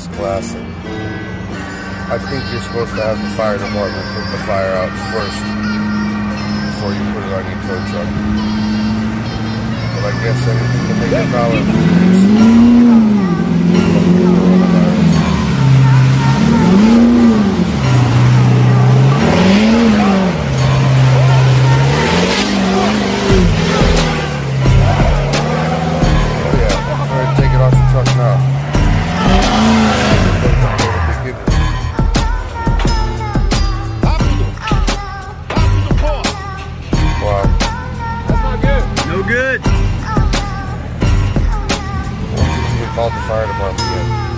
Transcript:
It's classic. I think you're supposed to have the fire department put the fire out first before you put it on your tow truck. But I guess anything to make a dollar. good. Oh, no. Oh, no. We called the fire department.